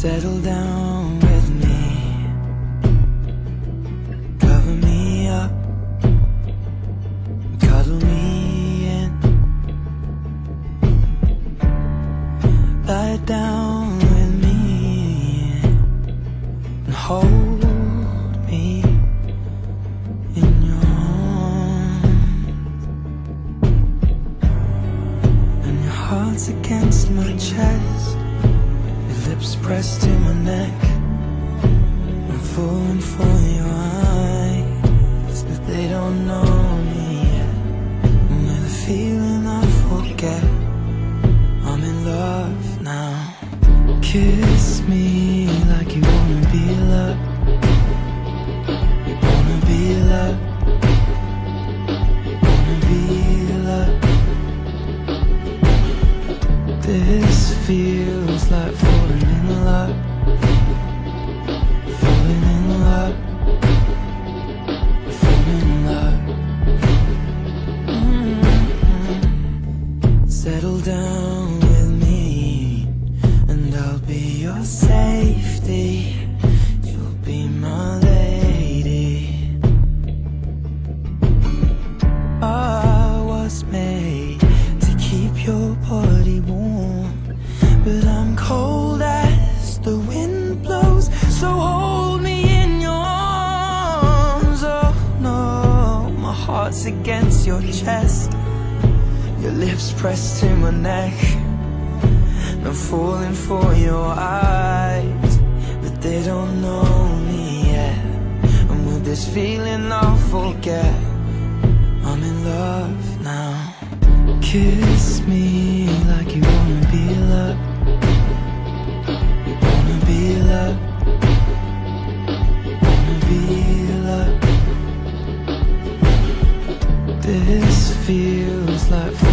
Settle down with me. Cover me up. Cuddle me in. Lie down with me and hold me in your arms. And your heart's against my chest. Lips pressed to my neck. I'm falling for your eyes, but they don't know me yet. And with a feeling I forget, I'm in love now. Kiss me like you wanna be loved. In love. Falling in love. Falling in love. Mhm. Settle down with me, and I'll be your safety. You'll be my lady. I was made to keep your body warm, heart's against your chest. Your lips pressed to my neck. I'm falling for your eyes, but they don't know me yet. And with this feeling, I'll forget. I'm in love now. Kiss me This feels like